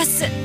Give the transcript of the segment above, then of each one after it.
ます。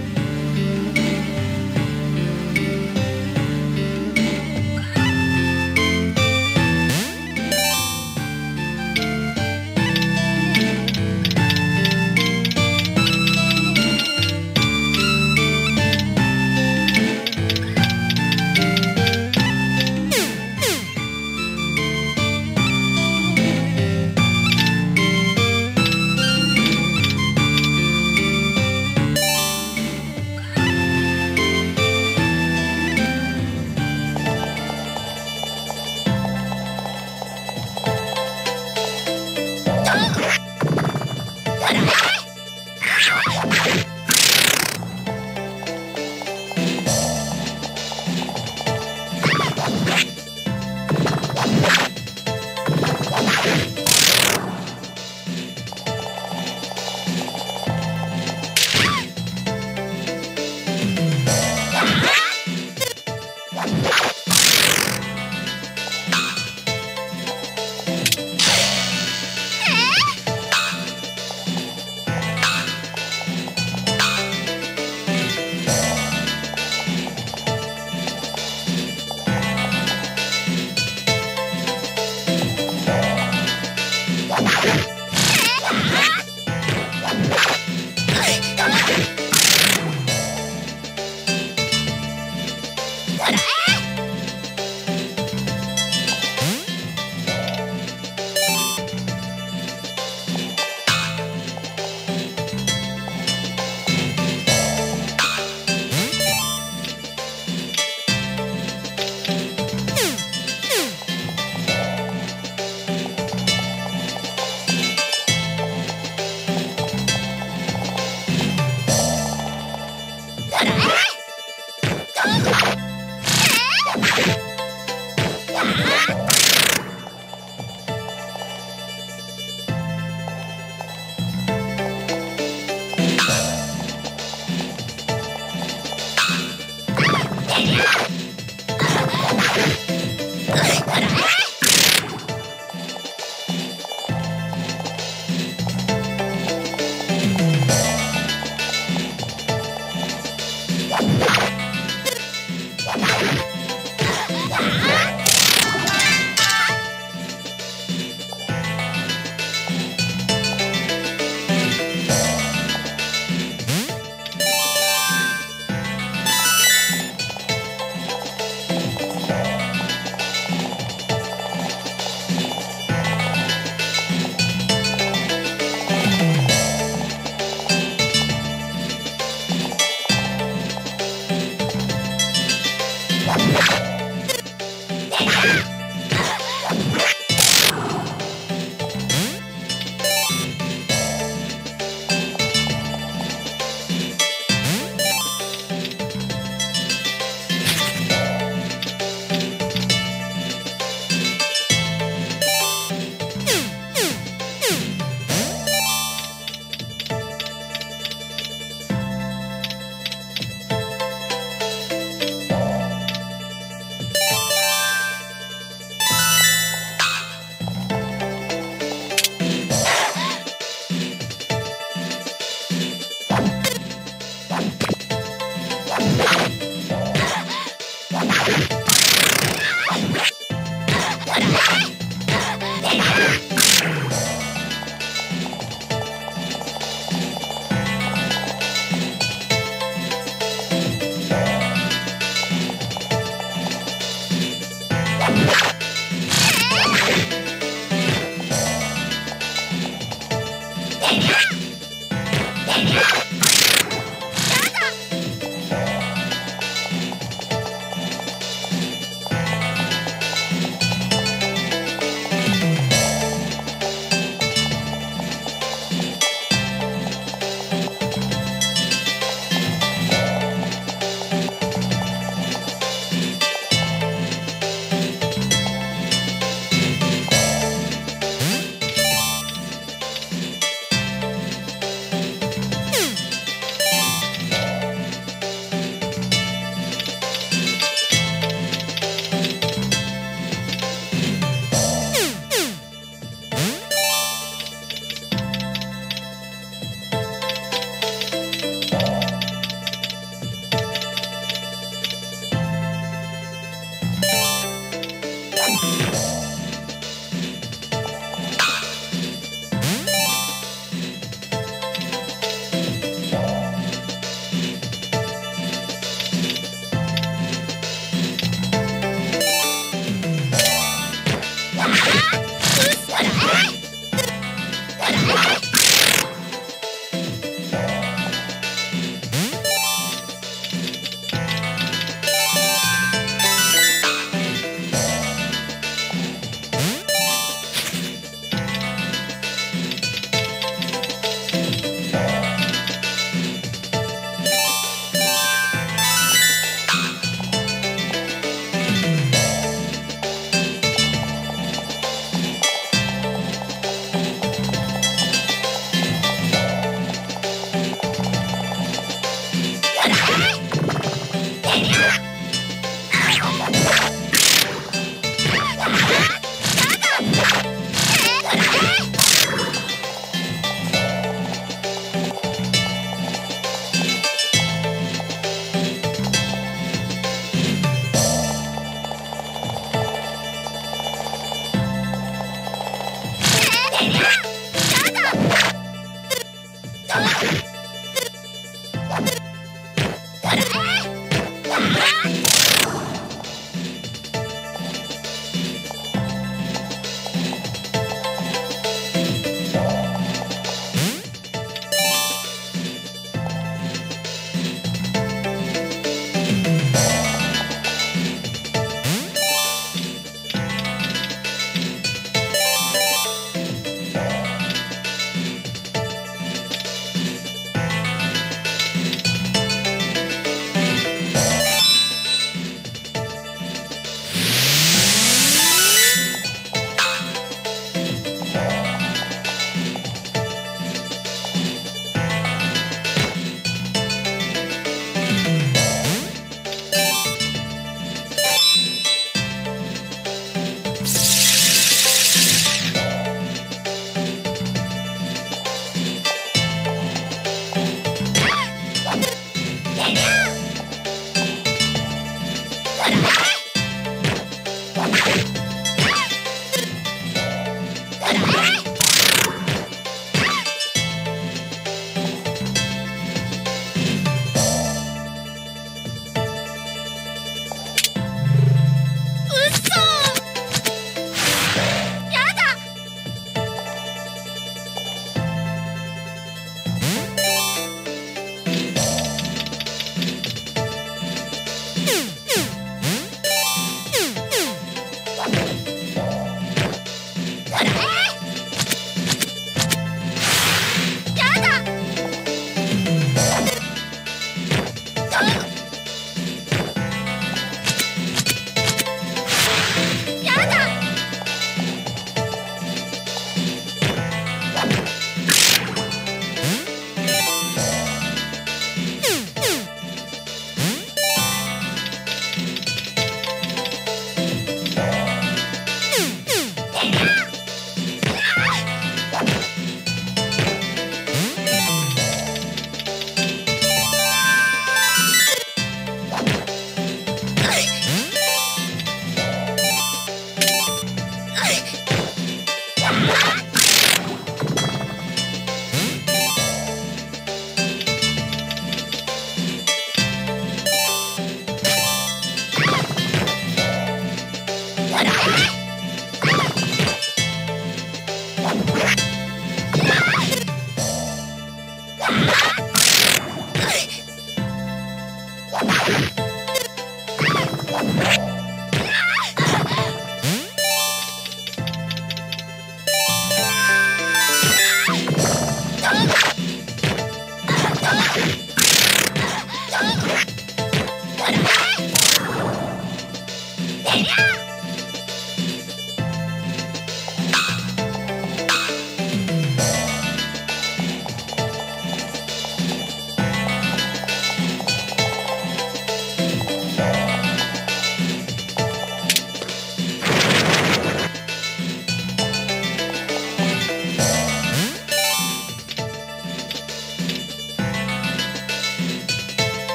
you